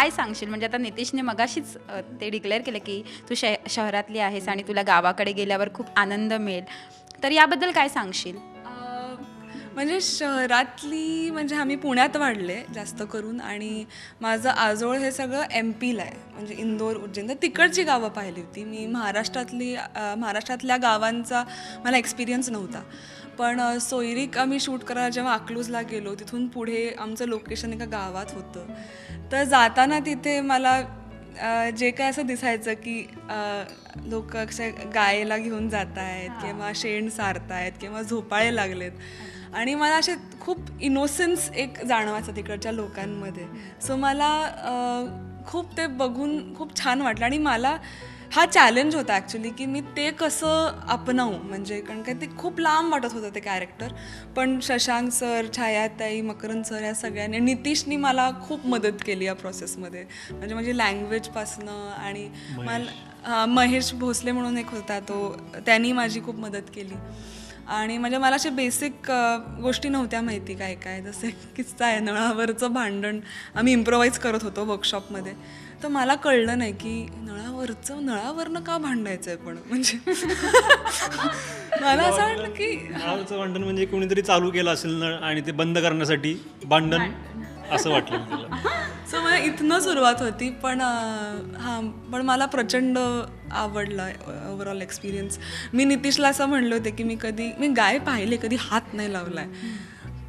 काय सांगशील? म्हणजे आता नितीशने मगाशीच ते डिक्लेअर केलं की तू श शहरातली आहेस आणि तुला गावाकडे गेल्यावर खूप आनंद मिळेल. तर याबद्दल काय सांगशील? म्हणजे शहरातली म्हणजे आम्ही पुण्यात वाढले जास्त करून आणि माझं आजोळ हे सगळं एम पीला आहे. म्हणजे इंदोर उज्जैन तर तिकडची गावं पाहिली होती. मी महाराष्ट्रातली महाराष्ट्रातल्या गावांचा मला एक्सपिरियन्स नव्हता. पण सोयरीक आम्ही शूट करायला जेव्हा अकलूजला गेलो तिथून पुढे आमचं लोकेशन एका गावात होतं. तर जाताना तिथे मला जे काय असं दिसायचं की लोक असे गायला घेऊन जात आहेत किंवा शेण सारतायत किंवा झोपाळे लागलेत. आणि मला असे खूप इनोसेन्स एक जाणवायचं तिकडच्या लोकांमध्ये. सो मला खूप ते बघून खूप छान वाटलं आणि मला हा चॅलेंज होता ॲक्च्युली की मी ते कसं अपनावू. म्हणजे कारण का ते खूप लांब वाटत होतं ते कॅरेक्टर पण शशांक सर छायाताई मकरंद सर या सगळ्यांनी नितीशनी मला खूप मदत केली या प्रोसेसमध्ये म्हणजे माझी लँग्वेजपासनं आणि मला हा, महेश भोसले म्हणून एक होता तो. त्यांनी माझी खूप मदत केली. आणि म्हणजे मला असे बेसिक गोष्टी नव्हत्या माहिती काय काय. जसं किस्सा आहे नळावरचं भांडण. आम्ही इम्प्रोवाईज करत होतो वर्कशॉपमध्ये तर मला कळलं नाही की नळावरचं नळावरनं का भांडायचं आहे पण? म्हणजे मला असं वाटलं की भांडण म्हणजे कोणीतरी चालू केलं असेल नळ आणि ते बंद करण्यासाठी भांडण. असं वाटलं सो मला इथनं सुरुवात होती पण हां पण मला प्रचंड आवडला ओव्हरऑल एक्सपिरियन्स मी नितीशला असं म्हणले होते की मी कधी मी गाय पाहिले कधी हात नाही लावलाय.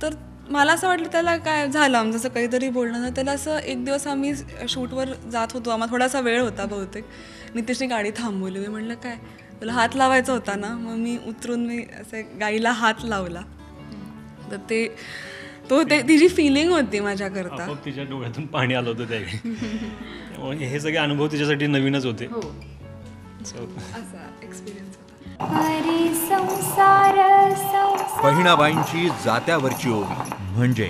तर मला असं वाटलं त्याला काय झालं? आमचं असं काहीतरी बोलणं त्याला असं एक दिवस आम्ही शूटवर जात होतो. आम्हाला थोडासा वेळ होता बहुतेक. नितीशने गाडी थांबवली. मी म्हणलं काय? तुला हात लावायचा होता ना? मग मी उतरून मी असं गाईला हात लावला. तर ते तो ते तिची फिलिंग होती माझ्याकरता. तिच्या डोळ्यातून पाणी आलं होतं त्यावेळी. हे सगळे अनुभव तिच्यासाठी नवीनच होते. संसार बहिणाबाईंची जात्यावरची ओवी म्हणजे?